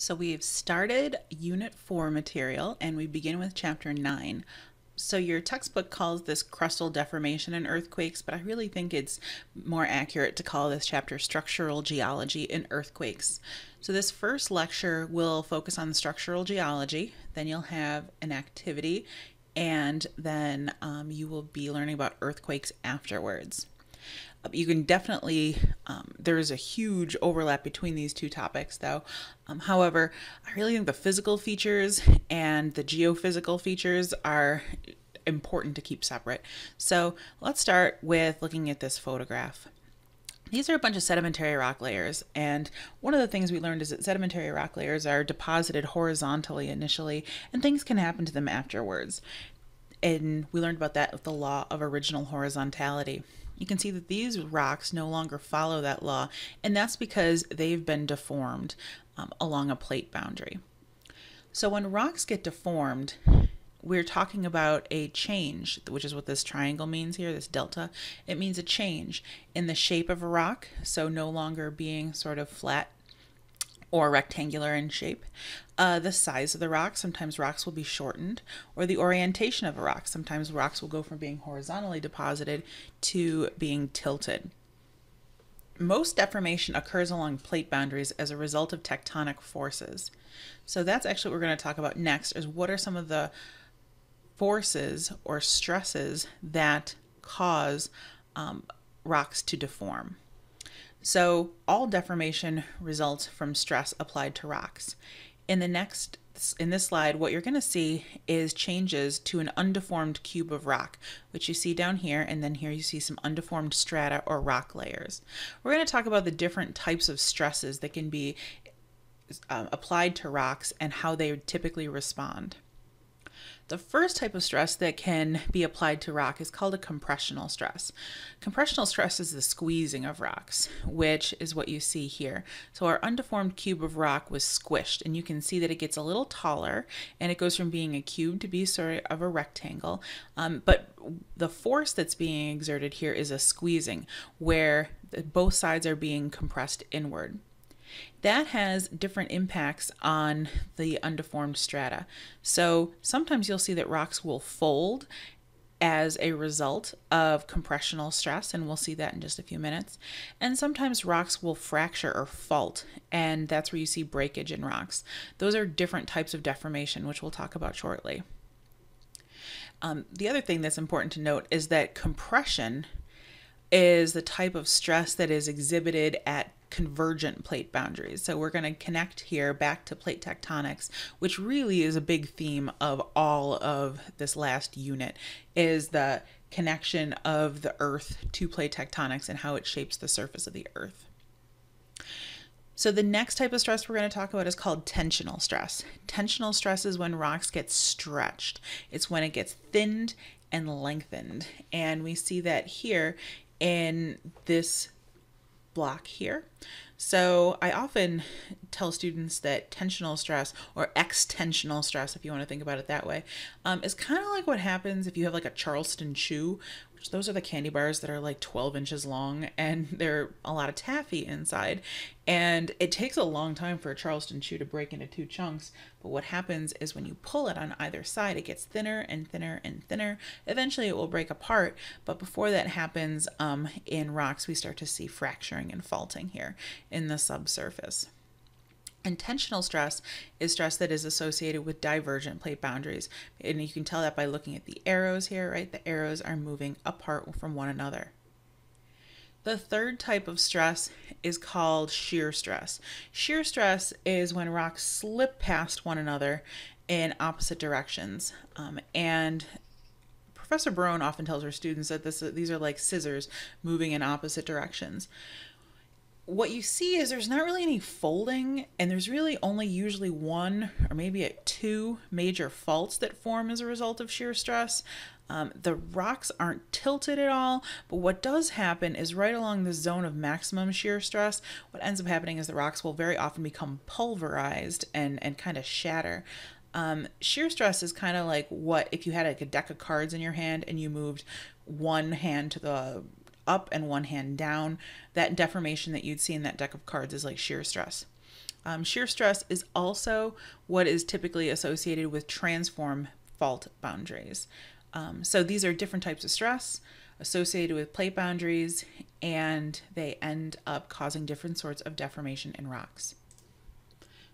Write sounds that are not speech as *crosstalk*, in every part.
So we've started Unit 4 material and we begin with Chapter 9. So your textbook calls this crustal deformation and earthquakes, but I really think it's more accurate to call this chapter structural geology and earthquakes. So this first lecture will focus on structural geology, then you'll have an activity, and then um, you will be learning about earthquakes afterwards you can definitely um, there is a huge overlap between these two topics though. Um, however i really think the physical features and the geophysical features are important to keep separate. So let's start with looking at this photograph. These are a bunch of sedimentary rock layers, and one of the things we learned is that sedimentary rock layers are deposited horizontally initially, and things can happen to them afterwards. And we learned about that with the law of original horizontality you can see that these rocks no longer follow that law, and that's because they've been deformed um, along a plate boundary. So when rocks get deformed, we're talking about a change, which is what this triangle means here, this delta. It means a change in the shape of a rock, so no longer being sort of flat or rectangular in shape. Uh, the size of the rock, sometimes rocks will be shortened, or the orientation of a rock. Sometimes rocks will go from being horizontally deposited to being tilted. Most deformation occurs along plate boundaries as a result of tectonic forces. So that's actually what we're going to talk about next is what are some of the forces or stresses that cause um, rocks to deform. So all deformation results from stress applied to rocks. In the next in this slide, what you're going to see is changes to an undeformed cube of rock, which you see down here, and then here you see some undeformed strata or rock layers. We're going to talk about the different types of stresses that can be uh, applied to rocks and how they typically respond. The first type of stress that can be applied to rock is called a compressional stress. Compressional stress is the squeezing of rocks, which is what you see here. So our undeformed cube of rock was squished, and you can see that it gets a little taller, and it goes from being a cube to be sort of a rectangle. Um, but the force that's being exerted here is a squeezing, where both sides are being compressed inward that has different impacts on the undeformed strata. So sometimes you'll see that rocks will fold as a result of compressional stress, and we'll see that in just a few minutes. And sometimes rocks will fracture or fault, and that's where you see breakage in rocks. Those are different types of deformation, which we'll talk about shortly. Um, the other thing that's important to note is that compression is the type of stress that is exhibited at convergent plate boundaries. So we're going to connect here back to plate tectonics, which really is a big theme of all of this last unit is the connection of the earth to plate tectonics and how it shapes the surface of the earth. So the next type of stress we're going to talk about is called tensional stress. Tensional stress is when rocks get stretched. It's when it gets thinned and lengthened. And we see that here in this block here. So I often tell students that tensional stress or extensional stress, if you want to think about it that way, um, is kind of like what happens if you have like a Charleston chew, those are the candy bars that are like 12 inches long and *laughs* they're a lot of taffy inside. And it takes a long time for a Charleston chew to break into two chunks. But what happens is when you pull it on either side, it gets thinner and thinner and thinner. Eventually, it will break apart. But before that happens, um, in rocks, we start to see fracturing and faulting here in the subsurface. Intentional stress is stress that is associated with divergent plate boundaries. And you can tell that by looking at the arrows here, right? The arrows are moving apart from one another. The third type of stress is called shear stress. Shear stress is when rocks slip past one another in opposite directions. Um, and Professor Barone often tells her students that this, these are like scissors moving in opposite directions what you see is there's not really any folding and there's really only usually one or maybe two major faults that form as a result of shear stress. Um, the rocks aren't tilted at all, but what does happen is right along the zone of maximum shear stress, what ends up happening is the rocks will very often become pulverized and, and kind of shatter. Um, shear stress is kind of like what if you had like a deck of cards in your hand and you moved one hand to the up and one hand down. That deformation that you'd see in that deck of cards is like shear stress. Um, shear stress is also what is typically associated with transform fault boundaries. Um, so these are different types of stress associated with plate boundaries, and they end up causing different sorts of deformation in rocks.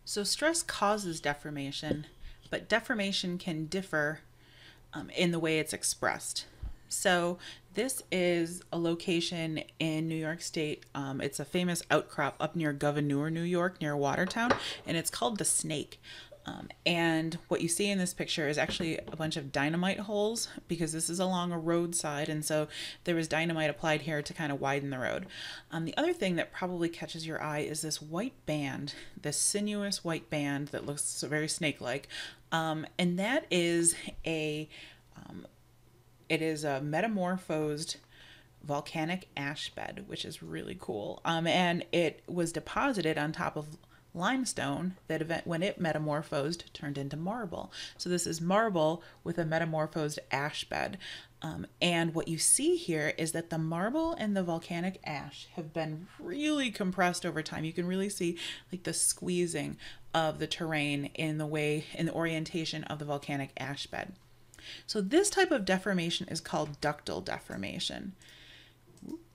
So stress causes deformation, but deformation can differ um, in the way it's expressed. So this is a location in New York State. Um, it's a famous outcrop up near Gouverneur, New York, near Watertown, and it's called the Snake. Um, and what you see in this picture is actually a bunch of dynamite holes because this is along a roadside, and so there was dynamite applied here to kind of widen the road. Um, the other thing that probably catches your eye is this white band, this sinuous white band that looks very snake-like, um, and that is a um, it is a metamorphosed volcanic ash bed, which is really cool. Um, and it was deposited on top of limestone that event when it metamorphosed turned into marble. So this is marble with a metamorphosed ash bed. Um, and what you see here is that the marble and the volcanic ash have been really compressed over time. You can really see like the squeezing of the terrain in the way in the orientation of the volcanic ash bed. So this type of deformation is called ductile deformation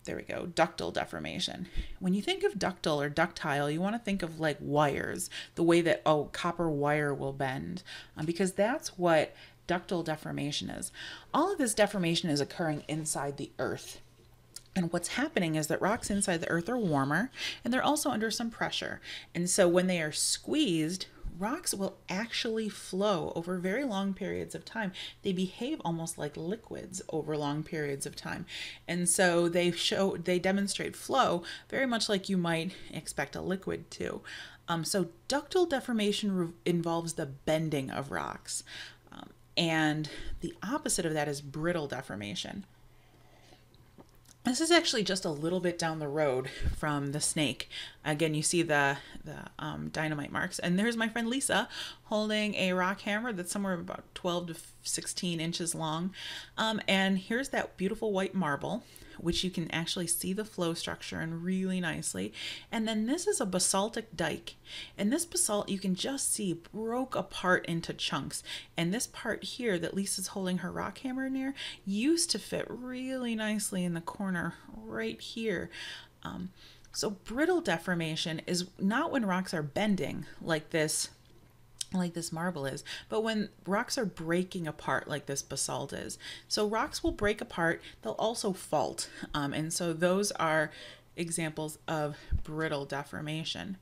there we go, ductile deformation. When you think of ductile or ductile, you want to think of like wires, the way that, oh, copper wire will bend, um, because that's what ductile deformation is. All of this deformation is occurring inside the earth. And what's happening is that rocks inside the earth are warmer and they're also under some pressure. And so when they are squeezed, rocks will actually flow over very long periods of time. They behave almost like liquids over long periods of time. And so they show, they demonstrate flow very much like you might expect a liquid to. Um, so ductile deformation involves the bending of rocks. Um, and the opposite of that is brittle deformation. This is actually just a little bit down the road from the snake. Again, you see the, the um, dynamite marks. And there's my friend Lisa holding a rock hammer that's somewhere about 12 to 16 inches long. Um, and here's that beautiful white marble which you can actually see the flow structure in really nicely. And then this is a basaltic dike. And this basalt you can just see broke apart into chunks. And this part here that Lisa's holding her rock hammer near used to fit really nicely in the corner right here. Um, so brittle deformation is not when rocks are bending like this like this marble is, but when rocks are breaking apart like this basalt is. So rocks will break apart, they'll also fault. Um, and so those are examples of brittle deformation.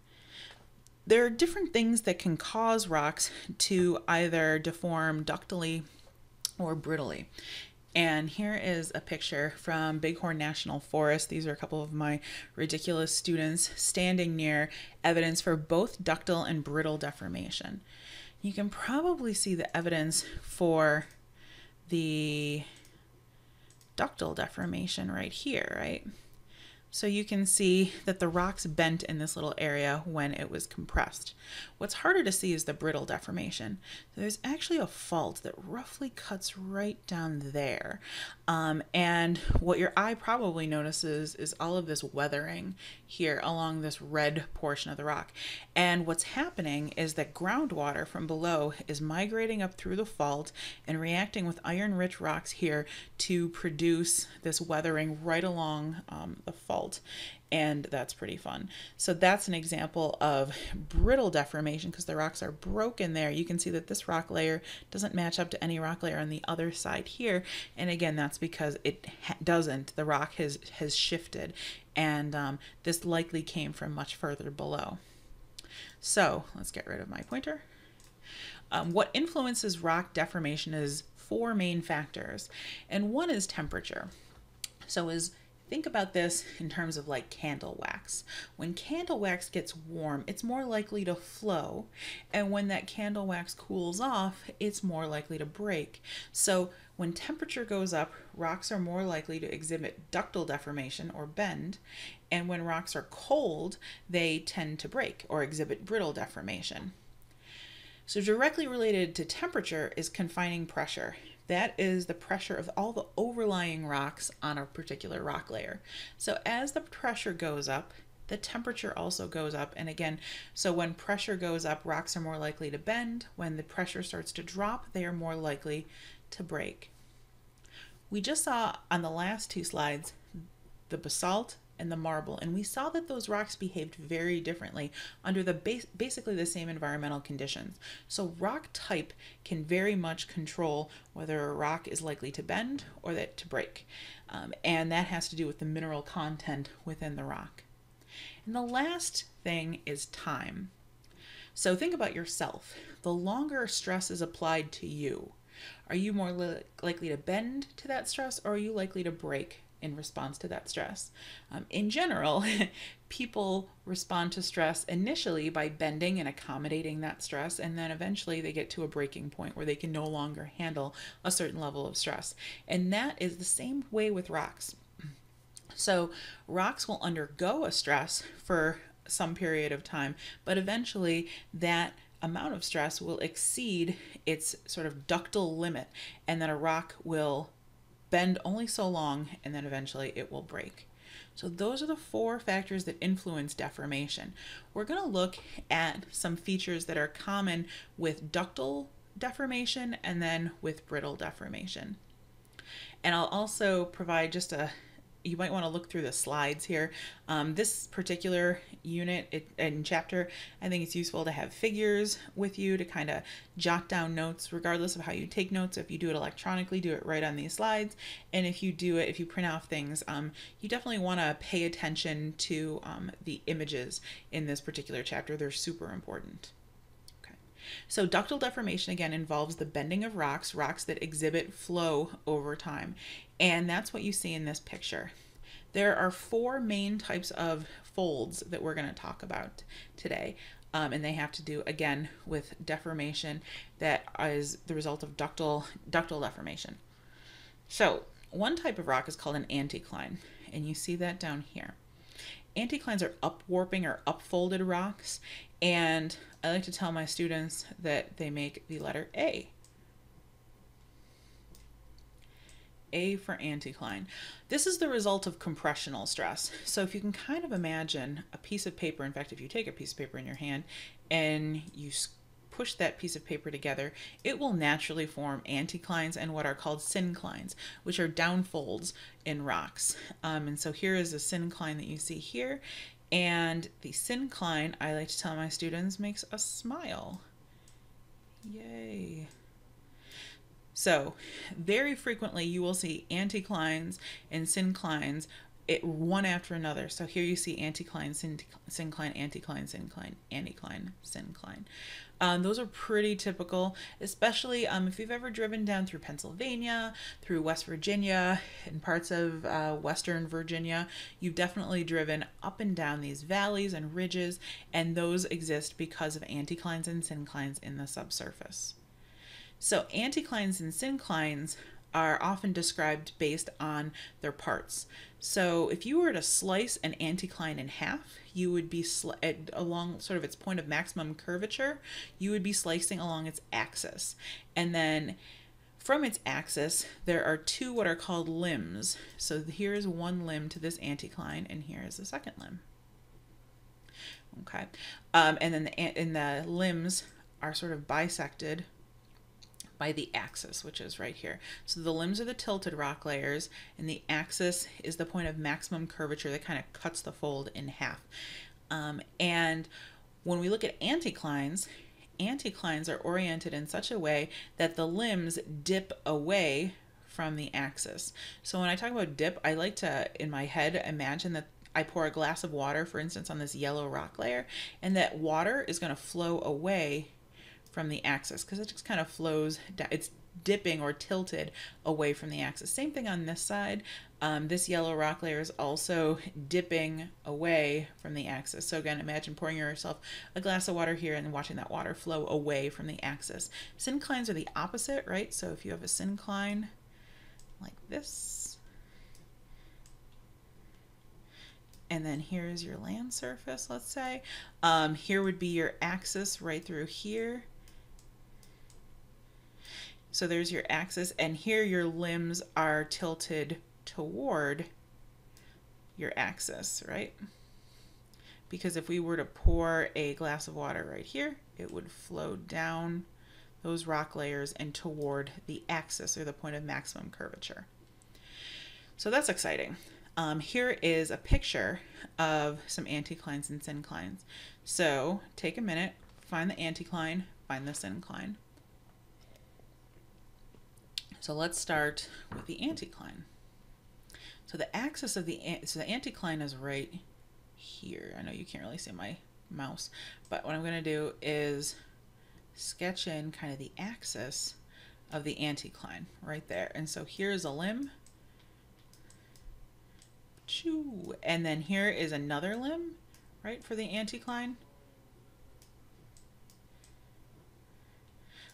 There are different things that can cause rocks to either deform ductily or brittly. And here is a picture from Bighorn National Forest. These are a couple of my ridiculous students standing near evidence for both ductile and brittle deformation. You can probably see the evidence for the ductile deformation right here, right? So you can see that the rocks bent in this little area when it was compressed. What's harder to see is the brittle deformation. There's actually a fault that roughly cuts right down there. Um, and what your eye probably notices is all of this weathering here along this red portion of the rock. And what's happening is that groundwater from below is migrating up through the fault and reacting with iron-rich rocks here to produce this weathering right along um, the fault and that's pretty fun. So that's an example of brittle deformation because the rocks are broken there. You can see that this rock layer doesn't match up to any rock layer on the other side here. And again, that's because it doesn't. The rock has, has shifted and um, this likely came from much further below. So let's get rid of my pointer. Um, what influences rock deformation is four main factors, and one is temperature. So is Think about this in terms of like candle wax. When candle wax gets warm, it's more likely to flow. And when that candle wax cools off, it's more likely to break. So when temperature goes up, rocks are more likely to exhibit ductile deformation or bend. And when rocks are cold, they tend to break or exhibit brittle deformation. So directly related to temperature is confining pressure. That is the pressure of all the overlying rocks on a particular rock layer. So as the pressure goes up, the temperature also goes up. And again, so when pressure goes up, rocks are more likely to bend. When the pressure starts to drop, they are more likely to break. We just saw on the last two slides the basalt and the marble, and we saw that those rocks behaved very differently under the base, basically the same environmental conditions. So rock type can very much control whether a rock is likely to bend or that to break, um, and that has to do with the mineral content within the rock. And the last thing is time. So think about yourself. The longer stress is applied to you, are you more li- likely to bend to that stress or are you likely to break in response to that stress. Um, in general, *laughs* people respond to stress initially by bending and accommodating that stress, and then eventually they get to a breaking point where they can no longer handle a certain level of stress. And that is the same way with rocks. *clears throat* So, rocks will undergo a stress for some period of time, but eventually that amount of stress will exceed its sort of ductile limit, and then a rock will bend only so long and then eventually it will break. So those are the four factors that influence deformation. We're going to look at some features that are common with ductile deformation and then with brittle deformation. And I'll also provide just a you might want to look through the slides here. Um, this particular unit it, and chapter, I think it's useful to have figures with you to kind of jot down notes, regardless of how you take notes. If you do it electronically, do it right on these slides. And if you do it, if you print off things, um, you definitely want to pay attention to um, the images in this particular chapter. They're super important. So ductile deformation again involves the bending of rocks, rocks that exhibit flow over time. And that's what you see in this picture. There are four main types of folds that we're going to talk about today. Um, and they have to do again with deformation that is the result of ductile ductile deformation. So one type of rock is called an anticline, and you see that down here. Anticlines are upwarping or upfolded rocks, and I like to tell my students that they make the letter A. A for anticline. This is the result of compressional stress. So if you can kind of imagine a piece of paper, in fact, if you take a piece of paper in your hand and you push that piece of paper together, it will naturally form anticlines and what are called synclines, which are downfolds in rocks. Um, and so here is a syncline that you see here. And the syncline, I like to tell my students, makes a smile. Yay. So, very frequently you will see anticlines and synclines it one after another. So here you see anticline, syncline, anticline, syncline, anticline, syncline. Um, those are pretty typical, especially um, if you've ever driven down through Pennsylvania, through West Virginia, and parts of uh, Western Virginia. You've definitely driven up and down these valleys and ridges, and those exist because of anticlines and synclines in the subsurface. So, anticlines and synclines are often described based on their parts. So if you were to slice an anticline in half, you would be at, along sort of its point of maximum curvature, you would be slicing along its axis. And then from its axis, there are two what are called limbs. So here is one limb to this anticline, and here is the second limb. Okay, um, and then the, and the limbs are sort of bisected by the axis, which is right here. So the limbs are the tilted rock layers, and the axis is the point of maximum curvature that kind of cuts the fold in half. Um, and when we look at anticlines, anticlines are oriented in such a way that the limbs dip away from the axis. So when I talk about dip, I like to, in my head, imagine that I pour a glass of water, for instance, on this yellow rock layer, and that water is going to flow away from the axis because it just kind of flows down. It's dipping or tilted away from the axis. Same thing on this side. Um, this yellow rock layer is also dipping away from the axis. So again, imagine pouring yourself a glass of water here and watching that water flow away from the axis. Synclines are the opposite, right? So if you have a syncline like this, and then here's your land surface, let's say. Um, here would be your axis right through here. So there's your axis, and here your limbs are tilted toward your axis, right? because if we were to pour a glass of water right here, it would flow down those rock layers and toward the axis or the point of maximum curvature. So that's exciting. Um, here is a picture of some anticlines and synclines. So take a minute, find the anticline, find the syncline. So let's start with the anticline. So the axis of the so the anticline is right here. I know you can't really see my mouse, but what I'm going to do is sketch in kind of the axis of the anticline right there. And so here's a limb. And then here is another limb, right, for the anticline.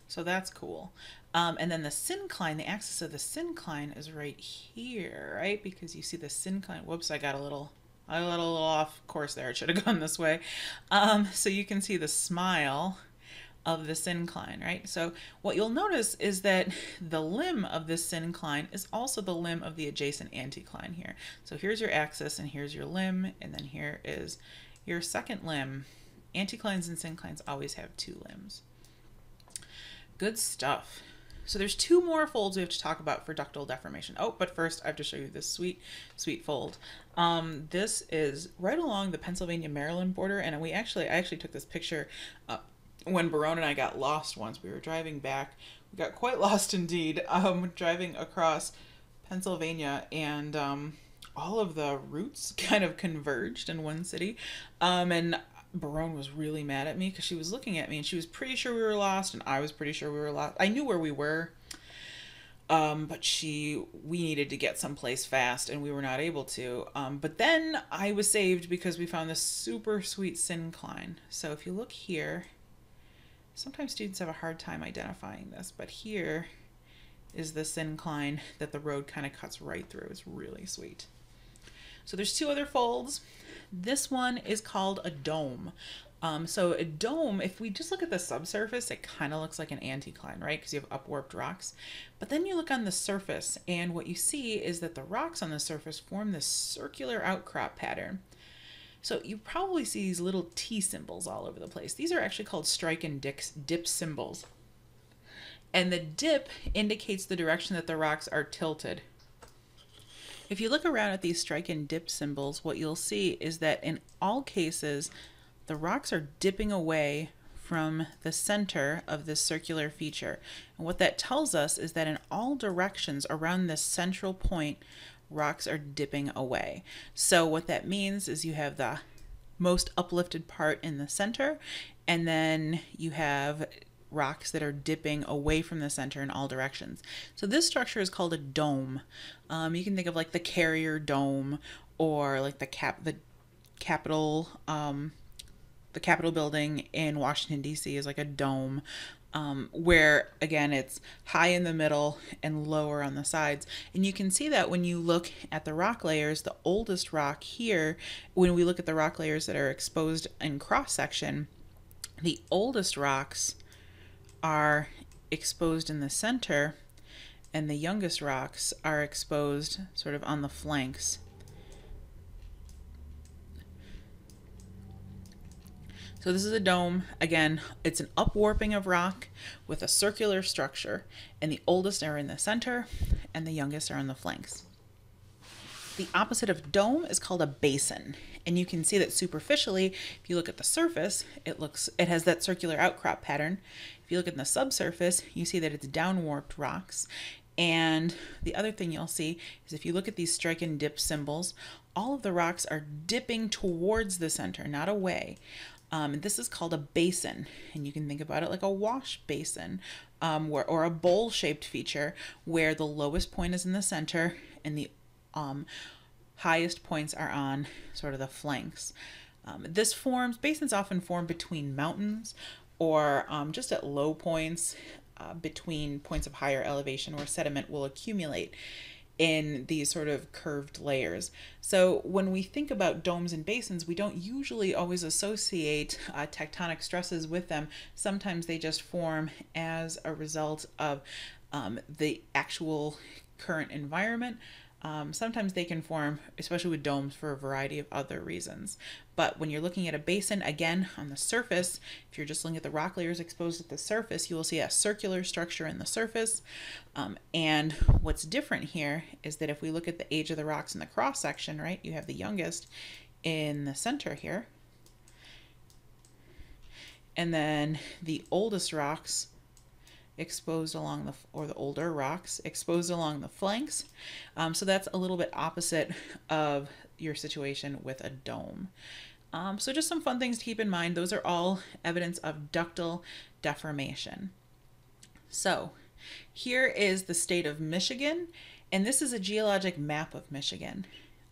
So that's cool. Um, and then the syncline, the axis of the syncline is right here, right? Because you see the syncline. Whoops, I got a little, a little off course there. It should have *laughs* gone this way. Um, so you can see the smile of the syncline, right? So what you'll notice is that the limb of this syncline is also the limb of the adjacent anticline here. So here's your axis and here's your limb, and then here is your second limb. Anticlines and synclines always have two limbs. Good stuff. So there's two more folds we have to talk about for ductile deformation. Oh, but first I have to show you this sweet, sweet fold. Um, this is right along the Pennsylvania-Maryland border, and we actually, I actually took this picture uh, when Barone and I got lost once. We were driving back. We got quite *laughs* lost indeed, um, driving across Pennsylvania, and um, all of the routes *laughs* kind of converged in one city. Um, and Barone was really mad at me because she was looking at me and she was pretty sure we were lost and I was pretty sure we were lost. I knew where we were. Um, but she, we needed to get someplace fast and we were not able to. Um, but then I was saved because we found this super sweet syncline. So if you look here, sometimes students have a hard time identifying this, but here is the syncline that the road kind of cuts right through. It's really sweet. So there's two other folds. This one is called a dome. Um, so a dome, if we just look at the subsurface, it kind of looks like an anticline, right? Because you have upwarped rocks. But then you look on the surface, and what you see is that the rocks on the surface form this circular outcrop pattern. So you probably see these little T symbols all over the place. These are actually called strike and dip dip symbols. And the dip indicates the direction that the rocks are tilted. If you look around at these strike and dip symbols, what you'll see is that in all cases, the rocks are dipping away from the center of this circular feature. And what that tells us is that in all directions around this central point, rocks are dipping away. So what that means is you have the most uplifted part in the center, and then you have rocks that are dipping away from the center in all directions. So this structure is called a dome. Um, you can think of like the Carrier Dome or like the cap the Capitol um, the Capitol building in Washington D.C. is like a dome. Um, where again it's high in the middle and lower on the sides. And you can see that when you look at the rock layers, the oldest rock here, when we look at the rock layers that are exposed in cross section, the oldest rocks are exposed in the center and the youngest rocks are exposed sort of on the flanks. So this is a dome. Again, it's an upwarping of rock with a circular structure, and the oldest are in the center and the youngest are on the flanks. The opposite of dome is called a basin, and you can see that superficially, if you look at the surface, it looks it has that circular outcrop pattern. If you look at the subsurface, you see that it's downwarped rocks. And the other thing you'll see is if you look at these strike and dip symbols, all of the rocks are dipping towards the center, not away. Um, this is called a basin, and you can think about it like a wash basin um, where, or a bowl shaped feature where the lowest point is in the center and the um, highest points are on sort of the flanks. Um, this forms, basins often form between mountains or um, just at low points uh, between points of higher elevation where sediment will accumulate in these sort of curved layers. So when we think about domes and basins, we don't usually always associate uh, tectonic stresses with them. Sometimes they just form as a result of um, the actual current environment Um, sometimes they can form, especially with domes, for a variety of other reasons. But when you're looking at a basin, again, on the surface, if you're just looking at the rock layers exposed at the surface, you will see a circular structure in the surface. Um, and what's different here is that if we look at the age of the rocks in the cross section, right, you have the youngest in the center here. And then the oldest rocks exposed along the or the older rocks exposed along the flanks. Um, so that's a little bit opposite of your situation with a dome. Um, so just some fun things to keep in mind. Those are all evidence of ductile deformation. So here is the state of michigan and this is a geologic map of michigan.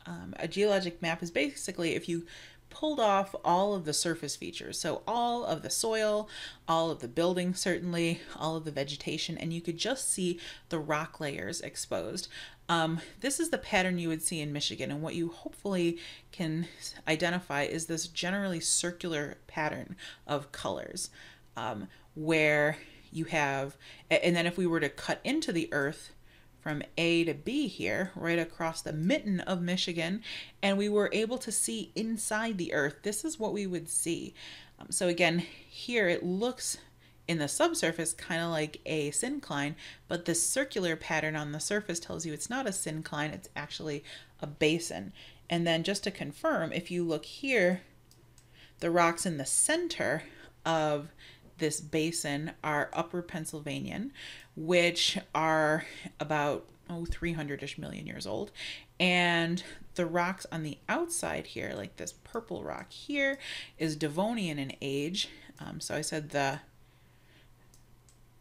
Um, a geologic map is basically if you pulled off all of the surface features. So all of the soil, all of the building, certainly, all of the vegetation, and you could just see the rock layers exposed. Um, this is the pattern you would see in Michigan, and what you hopefully can identify is this generally circular pattern of colors um, where you have, and then if we were to cut into the earth, from A to B here, right across the mitten of Michigan, and we were able to see inside the earth. This is what we would see. Um, so again, here it looks in the subsurface kind of like a syncline, but the circular pattern on the surface tells you it's not a syncline, it's actually a basin. And then just to confirm, if you look here, the rocks in the center of this basin are Upper Pennsylvanian, which are about oh 300ish million years old. And the rocks on the outside here like this purple rock here is devonian in age. Um, so i said the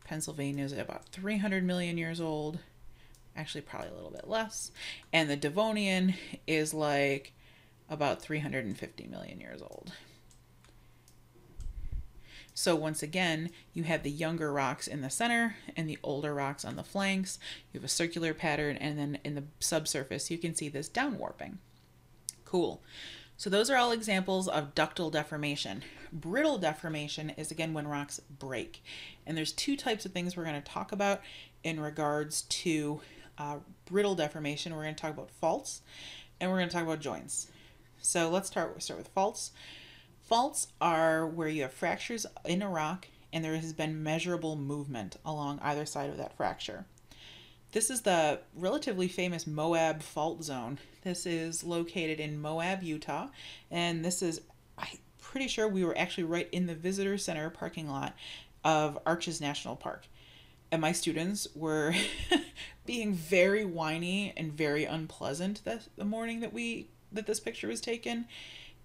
pennsylvania is about 300 million years old actually probably a little bit less. And the devonian is like about 350 million years old so once again, you have the younger rocks in the center and the older rocks on the flanks. You have a circular pattern and then in the subsurface, you can see this down warping. Cool. So those are all examples of ductile deformation. Brittle deformation is again when rocks break. And there's two types of things we're going to talk about in regards to uh, brittle deformation. We're going to talk about faults and we're going to talk about joints. So let's start, start with faults. Faults are where you have fractures in a rock and there has been measurable movement along either side of that fracture. This is the relatively famous Moab Fault Zone. This is located in Moab, Utah, and this is, I'm pretty sure we were actually right in the visitor center parking lot of Arches National Park. And my students were *laughs* being very whiny and very unpleasant the, the morning that we that this picture was taken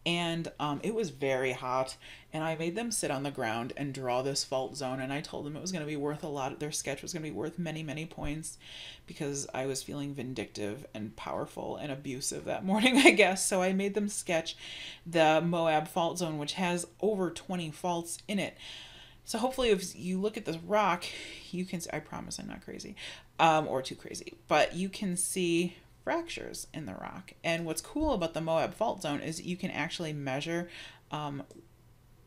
and um, it was very hot and i made them sit on the ground and draw this fault zone and i told them it was going to be worth a lot their sketch was going to be worth many many points because i was feeling vindictive and powerful and abusive that *laughs* morning i guess. So i made them sketch the moab fault zone which has over 20 faults in it. So hopefully if you look at this rock you can i promise i'm not crazy um, or too crazy but you can see fractures in the rock. And what's cool about the Moab Fault Zone is you can actually measure um,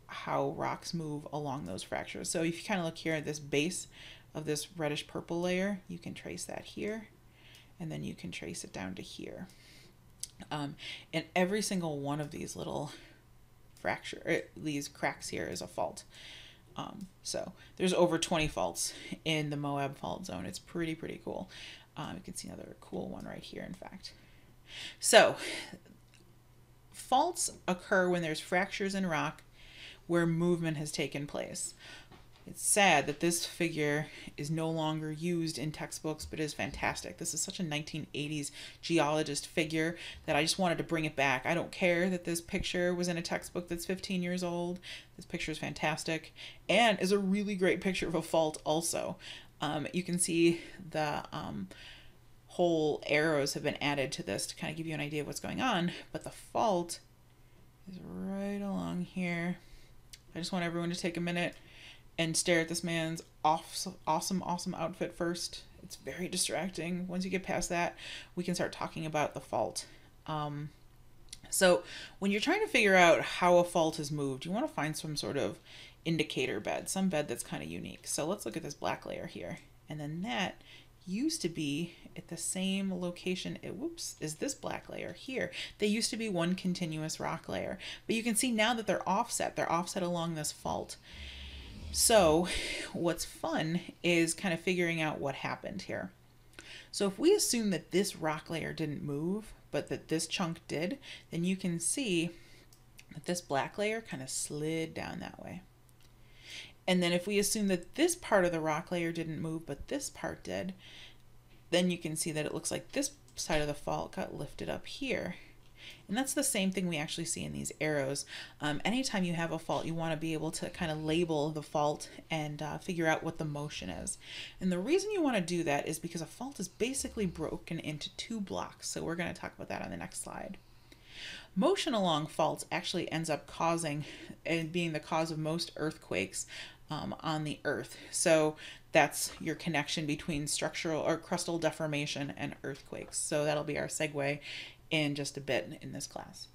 how rocks move along those fractures. So if you kind of look here at this base of this reddish purple layer, you can trace that here, and then you can trace it down to here. Um, and every single one of these little fracture, er, these cracks here is a fault. Um, so there's over 20 faults in the Moab fault zone. It's pretty, pretty cool. Um, you can see another cool one right here, in fact. So, faults occur when there's fractures in rock where movement has taken place. It's sad that this figure is no longer used in textbooks, but is fantastic. This is such a 1980s geologist figure that I just wanted to bring it back. I don't care that this picture was in a textbook that's 15 years old. This picture is fantastic and is a really great picture of a fault also. Um, you can see the um, whole arrows have been added to this to kind of give you an idea of what's going on, but the fault is right along here. I just want everyone to take a minute and stare at this man's awesome, awesome, awesome outfit first. It's very distracting. Once you get past that, we can start talking about the fault. Um, so when you're trying to figure out how a fault is moved, you want to find some sort of indicator bed, some bed that's kind of unique. So let's look at this black layer here. And then that used to be at the same location it, whoops is this black layer here. They used to be one continuous rock layer. But you can see now that they're offset they're offset along this fault. So what's fun is kind of figuring out what happened here. So if we assume that this rock layer didn't move but that this chunk did then you can see that this black layer kind of slid down that way and then if we assume that this part of the rock layer didn't move, but this part did, then you can see that it looks like this side of the fault got lifted up here. And that's the same thing we actually see in these arrows. Um, anytime you have a fault, you want to be able to kind of label the fault and uh, figure out what the motion is. And the reason you want to do that is because a fault is basically broken into two blocks. So we're going to talk about that on the next slide. Motion along faults actually ends up causing and being the cause of most earthquakes um, on the Earth. So that's your connection between structural or crustal deformation and earthquakes. So that'll be our segue in just a bit in this class.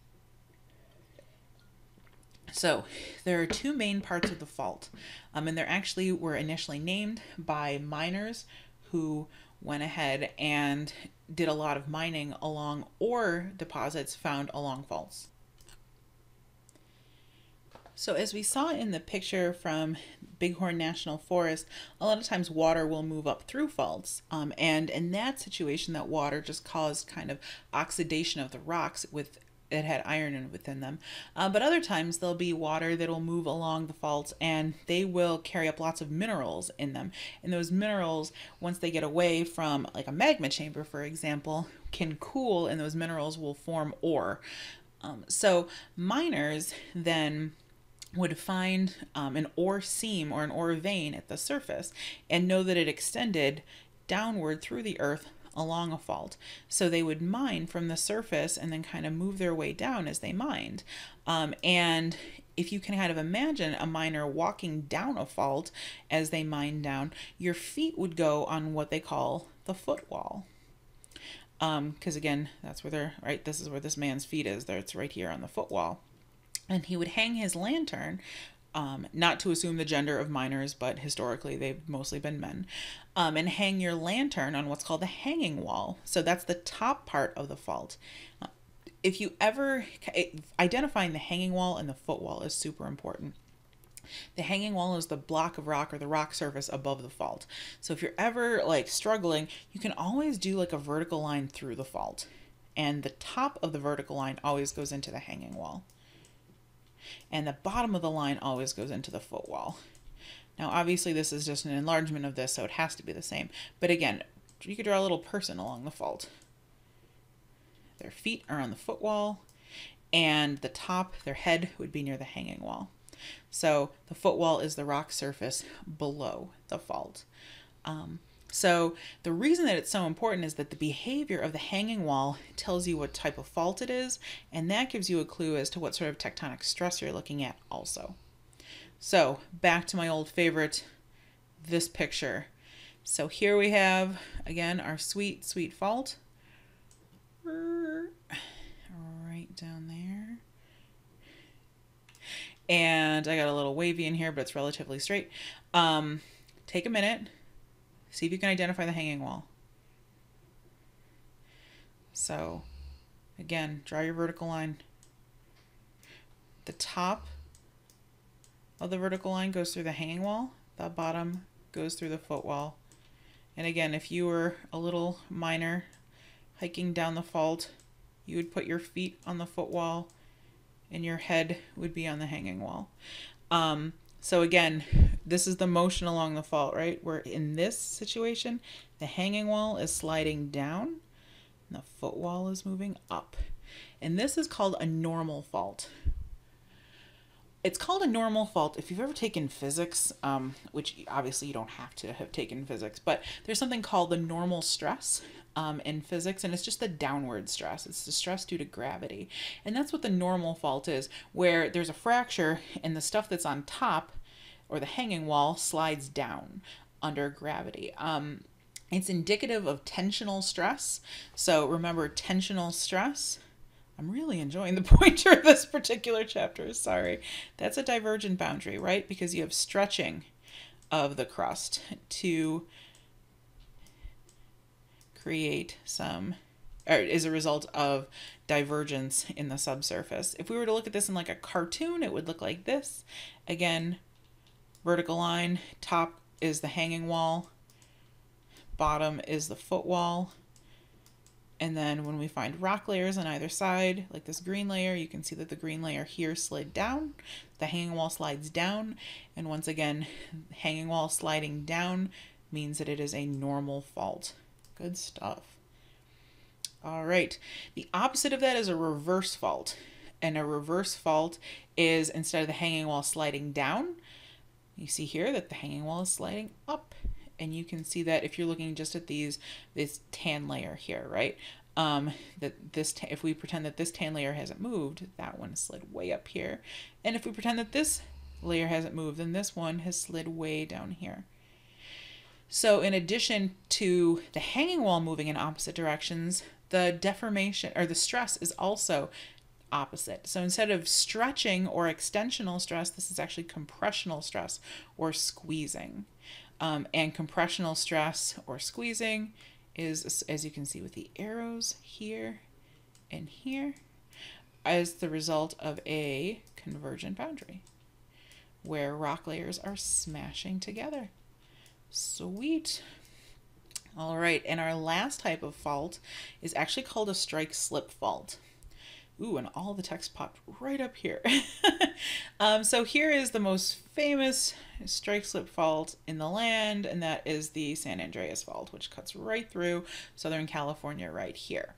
So there are two main parts of the fault, um, and they actually were initially named by miners who went ahead and did a lot of mining along ore deposits found along faults. So as we saw in the picture from Bighorn National Forest, a lot of times water will move up through faults. Um, and in that situation, that water just caused kind of oxidation of the rocks with it had iron within them. Uh, but other times there'll be water that'll move along the faults and they will carry up lots of minerals in them. And those minerals, once they get away from like a magma chamber, for example, can cool and those minerals will form ore. Um, so miners then would find um, an ore seam or an ore vein at the surface and know that it extended downward through the earth along a fault. So they would mine from the surface and then kind of move their way down as they mined. Um, and if you can kind of imagine a miner walking down a fault as they mine down, your feet would go on what they call the footwall. Because um, again, that's where they're right. This is where this man's feet is. There, it's right here on the footwall and he would hang his lantern um, not to assume the gender of miners, but historically they've mostly been men, um, and hang your lantern on what's called the hanging wall. So that's the top part of the fault. Uh, if you ever identifying the hanging wall and the footwall is super important. The hanging wall is the block of rock or the rock surface above the fault. So if you're ever like struggling, you can always do like a vertical line through the fault. And the top of the vertical line always goes into the hanging wall and the bottom of the line always goes into the footwall. Now, obviously, this is just an enlargement of this, so it has to be the same. But again, you could draw a little person along the fault. Their feet are on the footwall, and the top, their head, would be near the hanging wall. So the footwall is the rock surface below the fault. Um, so the reason that it's so important is that the behavior of the hanging wall tells you what type of fault it is, and that gives you a clue as to what sort of tectonic stress you're looking at also. So back to my old favorite, this picture. So here we have, again, our sweet, sweet fault. Right down there. And I got a little wavy in here, but it's relatively straight. Um, take a minute See if you can identify the hanging wall. So, again, draw your vertical line. The top of the vertical line goes through the hanging wall. The bottom goes through the footwall. And again, if you were a little miner hiking down the fault, you would put your feet on the footwall and your head would be on the hanging wall. Um, so again, this is the motion along the fault, right? Where in this situation, the hanging wall is sliding down and the footwall is moving up. And this is called a normal fault. It's called a normal fault if you've ever taken physics, um, which obviously you don't have to have taken physics, but there's something called the normal stress um, in physics, and it's just the downward stress. It's the stress due to gravity. And that's what the normal fault is, where there's a fracture and the stuff that's on top or the hanging wall slides down under gravity. Um, it's indicative of tensional stress. So remember, tensional stress. I'm really enjoying the *laughs* pointer of this particular chapter. Sorry. That's a divergent boundary, right? Because you have stretching of the crust to create some or is a result of divergence in the subsurface. If we were to look at this in like a cartoon, it would look like this. Again, vertical line, top is the hanging wall, bottom is the footwall. And then when we find rock layers on either side, like this green layer, you can see that the green layer here slid down, the hanging wall slides down, and once again, hanging wall sliding down means that it is a normal fault. Good stuff. All right, the opposite of that is a reverse fault. And a reverse fault is instead of the hanging wall sliding down, you see here that the hanging wall is sliding up and you can see that if you're looking just at these this tan layer here right um that this if we pretend that this tan layer hasn't moved that one slid way up here and if we pretend that this layer hasn't moved then this one has slid way down here so in addition to the hanging wall moving in opposite directions the deformation or the stress is also opposite. So instead of stretching or extensional stress, this is actually compressional stress or squeezing. Um, and compressional stress or squeezing is, as you can see with the arrows here and here, as the result of a convergent boundary where rock layers are smashing together. Sweet. All right, and our last type of fault is actually called a strike slip fault. Ooh, and all the text popped right up here. *laughs* um, so here is the most famous strike slip fault in the land, and that is the San Andreas Fault, which cuts right through Southern California right here.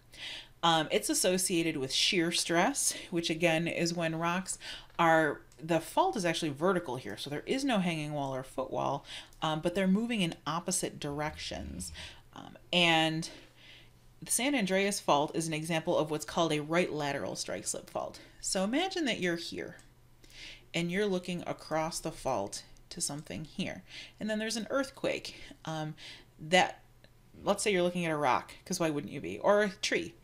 Um, it's associated with shear stress, which again is when rocks are, the fault is actually vertical here, so there is no hanging wall or footwall, um, but they're moving in opposite directions. Um, and the San Andreas fault is an example of what's called a right lateral strike slip fault. So imagine that you're here and you're looking across the fault to something here. And then there's an earthquake um, that, let's say you're looking at a rock, because why wouldn't you be, or a tree.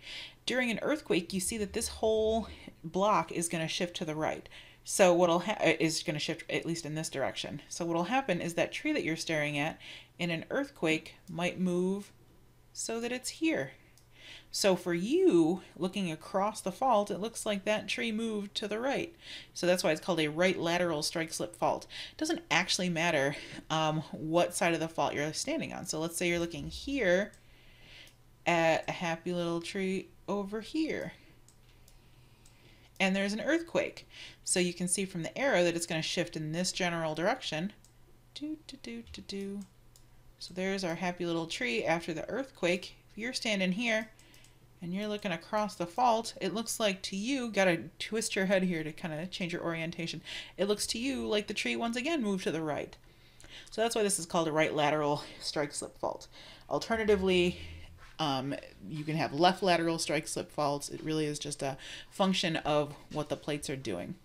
During an earthquake, you see that this whole block is going to shift to the right. So what'll ha- uh, is going to shift at least in this direction. So what'll happen is that tree that you're staring at in an earthquake might move so that it's here. So for you, looking across the fault, it looks like that tree moved to the right. So that's why it's called a right lateral strike slip fault. It doesn't actually matter um, what side of the fault you're standing on. So let's say you're looking here at a happy little tree over here. And there's an earthquake. So you can see from the arrow that it's going to shift in this general direction. Do, do, do, do, do. So there's our happy little tree after the earthquake. If you're standing here, and you're looking across the fault, it looks like to you, got to twist your head here to kind of change your orientation. It looks to you like the tree once again moved to the right. So that's why this is called a right lateral strike slip fault. Alternatively, um, you can have left lateral strike slip faults. It really is just a function of what the plates are doing.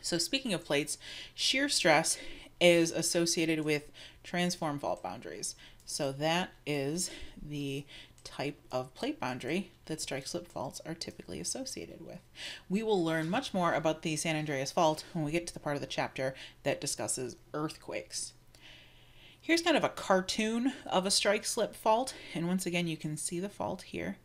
So speaking of plates, shear stress is associated with transform fault boundaries. So that is the type of plate boundary that strike slip faults are typically associated with. We will learn much more about the San Andreas Fault when we get to the part of the chapter that discusses earthquakes. Here's kind of a cartoon of a strike slip fault, and once again you can see the fault here.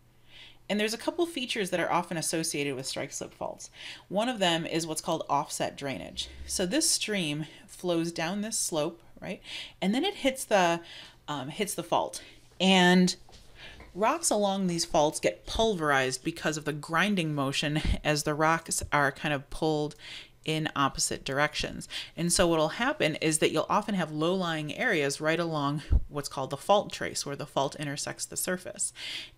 And there's a couple features that are often associated with strike slip faults. One of them is what's called offset drainage. So this stream flows down this slope, right? And then it hits the um, hits the fault. And Rocks along these faults get pulverized because of the grinding motion *laughs* as the rocks are kind of pulled in opposite directions. And so what'll happen is that you'll often have low-lying areas right along what's called the fault trace where the fault intersects the surface.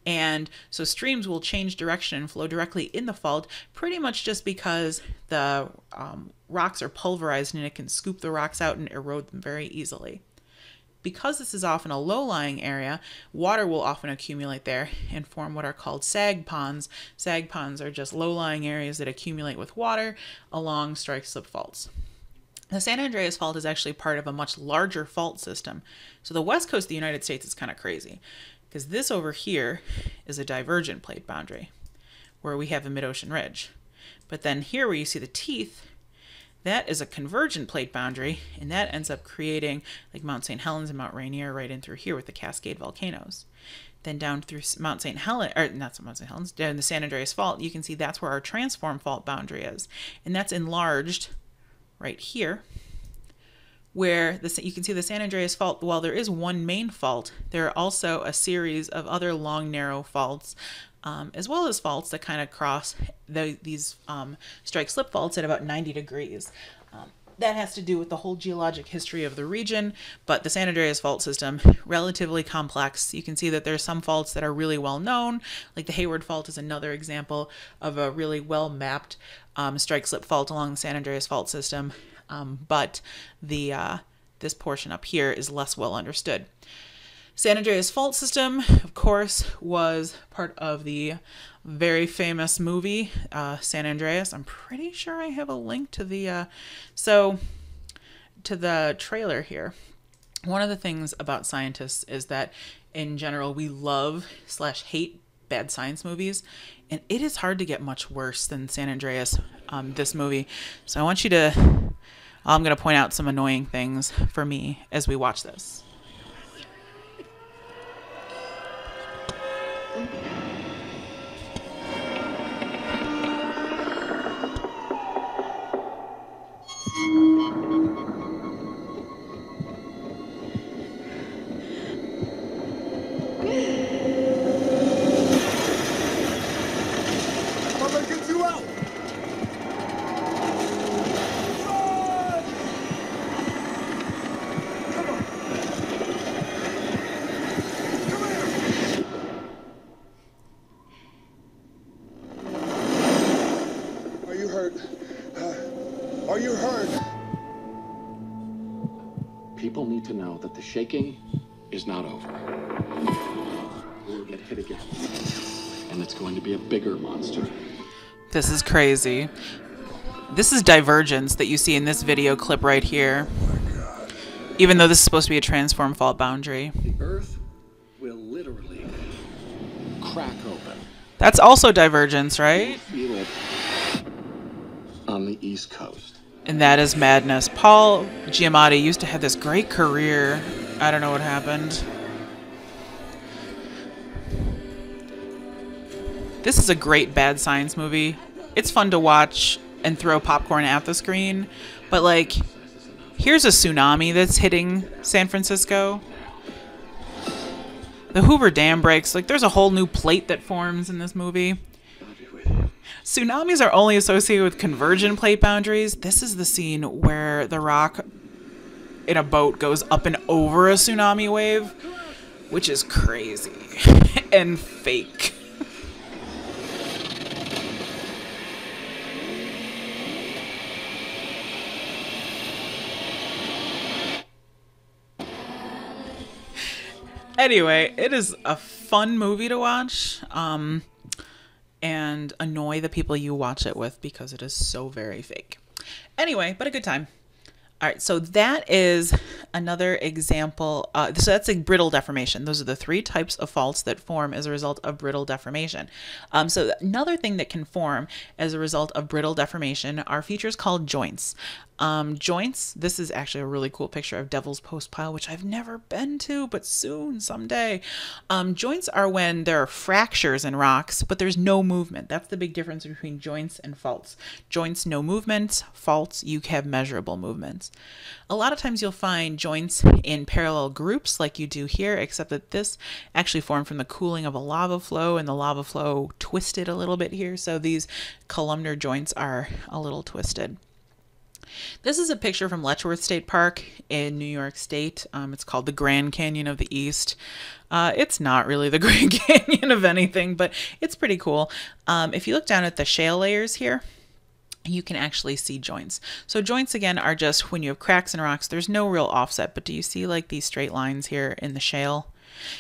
And so streams will change direction and flow directly in the fault pretty much just because the um, rocks are pulverized and it can scoop the rocks out and erode them very easily because this is often a low-lying area, water will often accumulate there and form what are called sag ponds. Sag ponds are just low-lying areas that accumulate with water along strike slip faults. The San Andreas Fault is actually part of a much larger fault system. So the west coast of the United States is kind of crazy because this over here is a divergent plate boundary where we have a mid-ocean ridge. But then here where you see the teeth, That is a convergent plate boundary, and that ends up creating like Mount St. Helens and Mount Rainier right in through here with the Cascade volcanoes. Then down through Mount St. Helens, or not Mount St. Helens, down the San Andreas Fault, you can see that's where our transform fault boundary is. And that's enlarged right here where the, you can see the San Andreas Fault, while there is one main fault, there are also a series of other long, narrow faults, um, as well as faults that kind of cross the, these um, strike slip faults at about 90 degrees. Um, that has to do with the whole geologic history of the region, but the San Andreas fault system relatively complex. You can see that there's some faults that are really well known, like the Hayward fault is another example of a really well mapped um, strike slip fault along the San Andreas fault system um, but the uh, this portion up here is less well understood. San Andreas Fault System, of course, was part of the very famous movie uh, San Andreas. I'm pretty sure I have a link to the uh, so to the trailer here. One of the things about scientists is that in general we love slash hate bad science movies, and it is hard to get much worse than San Andreas. Um, this movie, so I want you to I'm going to point out some annoying things for me as we watch this. Mm-hmm. Shaking is not over. We'll get hit again. And it's going to be a bigger monster. This is crazy. This is divergence that you see in this video clip right here. Even though this is supposed to be a transform fault boundary. The Earth will literally crack open. That's also divergence, right? On the East Coast. And that is madness. Paul Giamatti used to have this great career I don't know what happened. This is a great bad science movie. It's fun to watch and throw popcorn at the screen, but like, here's a tsunami that's hitting San Francisco. The Hoover Dam breaks. Like, there's a whole new plate that forms in this movie. Tsunamis are only associated with convergent plate boundaries. This is the scene where the rock in a boat goes up and over a tsunami wave, which is crazy *laughs* and fake. anyway, it is a fun movie to watch. Um, and annoy the people you watch it with because it is so very fake. Anyway, but a good time. All right, so that is another example. Uh, so that's a brittle deformation. Those are the three types of faults that form as a result of brittle deformation. Um, so another thing that can form as a result of brittle deformation are features called joints. Um, joints, this is actually a really cool picture of Devil's Postpile, which I've never been to, but soon, someday. Um, joints are when there are fractures in rocks, but there's no movement. That's the big difference between joints and faults. Joints, no movement. Faults, you have measurable movements. A lot of times you'll find joints in parallel groups like you do here, except that this actually formed from the cooling of a lava flow, and the lava flow twisted a little bit here, so these columnar joints are a little twisted. This is a picture from Letchworth State Park in New York State. Um, it's called the Grand Canyon of the East. Uh, it's not really the *laughs* Grand Canyon of anything, but it's pretty cool. Um, if you look down at the shale layers here, you can actually see joints. So joints again are just when you have cracks in rocks, there's no real offset, but do you see like these straight lines here in the shale?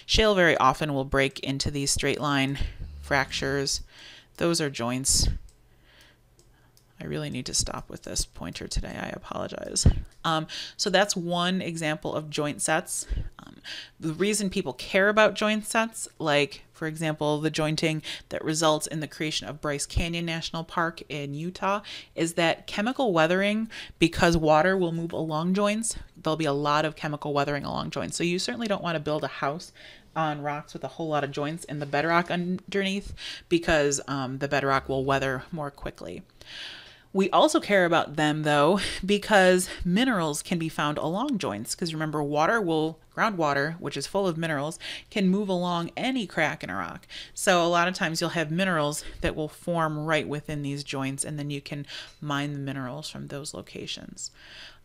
Shale very often will break into these straight line fractures. Those are joints. I really need to stop with this pointer today. I apologize. Um, so that's one example of joint sets. Um, the reason people care about joint sets, like for example, the jointing that results in the creation of Bryce Canyon National Park in Utah, is that chemical weathering, because water will move along joints, there'll be a lot of chemical weathering along joints. So you certainly don't want to build a house on rocks with a whole lot of joints in the bedrock underneath because um, the bedrock will weather more quickly. We also care about them though because minerals can be found along joints. Because remember, water will, groundwater, which is full of minerals, can move along any crack in a rock. So a lot of times you'll have minerals that will form right within these joints, and then you can mine the minerals from those locations.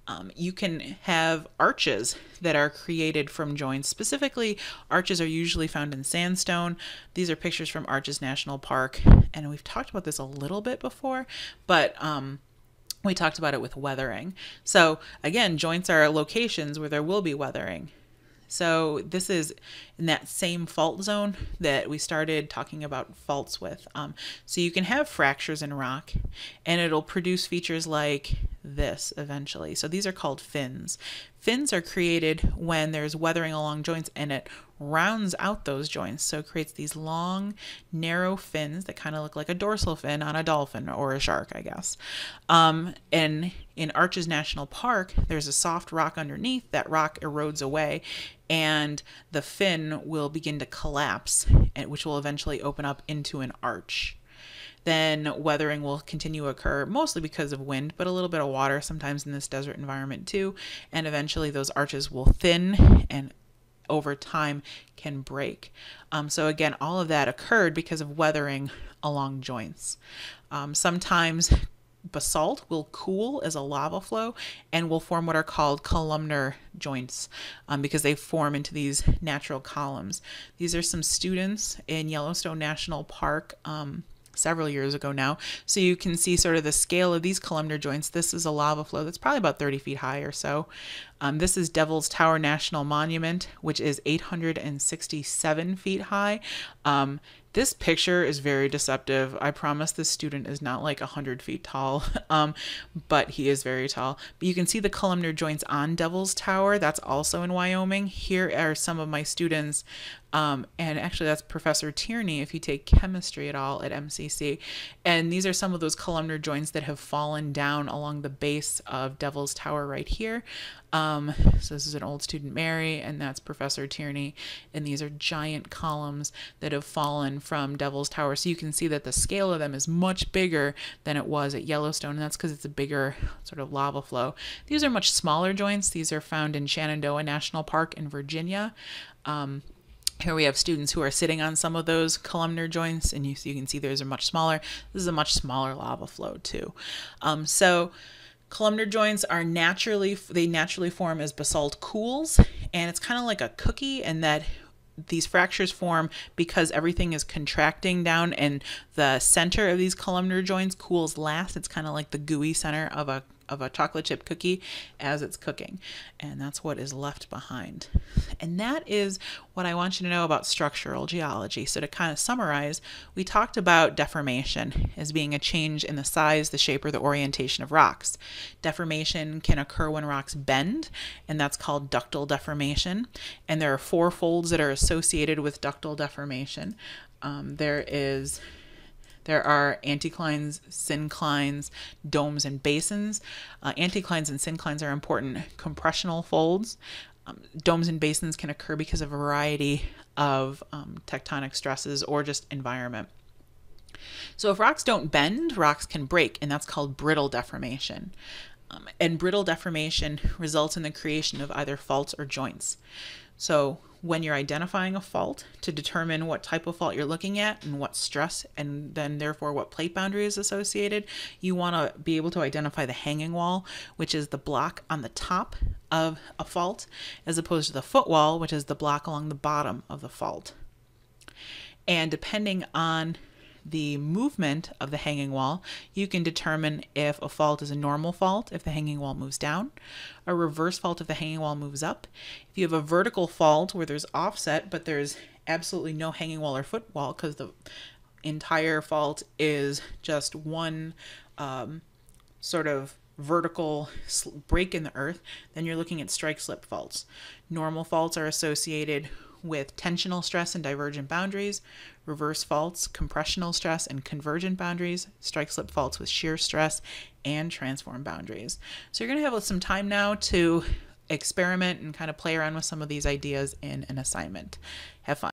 Um, you can have arches that are created from joints. Specifically, arches are usually found in sandstone. These are pictures from Arches National Park, and we've talked about this a little bit before, but um, we talked about it with weathering. So, again, joints are locations where there will be weathering. So this is in that same fault zone that we started talking about faults with. Um, so you can have fractures in rock and it'll produce features like this eventually. So these are called fins. Fins are created when there's weathering along joints and it rounds out those joints. So it creates these long, narrow fins that kind of look like a dorsal fin on a dolphin or a shark, I guess. Um, and in Arches National Park, there's a soft rock underneath. That rock erodes away and the fin will begin to collapse, which will eventually open up into an arch then weathering will continue to occur mostly because of wind, but a little bit of water sometimes in this desert environment too. And eventually those arches will thin and over time can break. Um, so again, all of that occurred because of weathering along joints. Um, sometimes basalt will cool as a lava flow and will form what are called columnar joints um, because they form into these natural columns. These are some students in Yellowstone National Park. Um, several years ago now. So you can see sort of the scale of these columnar joints. This is a lava flow that's probably about 30 feet high or so. Um, this is Devil's Tower National Monument, which is 867 feet high. Um, this picture is very deceptive. I promise this student is not like 100 feet tall, *laughs* um, but he is very tall. But you can see the columnar joints on Devil's Tower. That's also in Wyoming. Here are some of my students um, and actually, that's Professor Tierney if you take chemistry at all at MCC. And these are some of those columnar joints that have fallen down along the base of Devil's Tower right here. Um, so this is an old student, Mary, and that's Professor Tierney. And these are giant columns that have fallen from Devil's Tower. So you can see that the scale of them is much bigger than it was at Yellowstone. And that's because it's a bigger sort of lava flow. These are much smaller joints. These are found in Shenandoah National Park in Virginia. Um, here we have students who are sitting on some of those columnar joints, and you, you can see theirs are much smaller. This is a much smaller lava flow too. Um, so columnar joints are naturally, they naturally form as basalt cools, and it's kind of like a cookie in that these fractures form because everything is contracting down and the center of these columnar joints cools last. It's kind of like the gooey center of a of a chocolate chip cookie as it's cooking. And that's what is left behind. And that is what I want you to know about structural geology. So, to kind of summarize, we talked about deformation as being a change in the size, the shape, or the orientation of rocks. Deformation can occur when rocks bend, and that's called ductile deformation. And there are four folds that are associated with ductile deformation. Um, there is there are anticlines, synclines, domes, and basins. Uh, anticlines and synclines are important compressional folds. Um, domes and basins can occur because of a variety of um, tectonic stresses or just environment. So if rocks don't bend, rocks can break, and that's called brittle deformation. Um, and brittle deformation results in the creation of either faults or joints. So when you're identifying a fault to determine what type of fault you're looking at and what stress and then therefore what plate boundary is associated, you want to be able to identify the hanging wall, which is the block on the top of a fault, as opposed to the footwall, which is the block along the bottom of the fault. And depending on the movement of the hanging wall, you can determine if a fault is a normal fault if the hanging wall moves down, a reverse fault if the hanging wall moves up. If you have a vertical fault where there's offset but there's absolutely no hanging wall or footwall because the entire fault is just one um, sort of vertical break in the earth, then you're looking at strike slip faults. Normal faults are associated with tensional stress and divergent boundaries, reverse faults, compressional stress, and convergent boundaries, strike slip faults with shear stress, and transform boundaries. So you're going to have some time now to experiment and kind of play around with some of these ideas in an assignment. Have fun.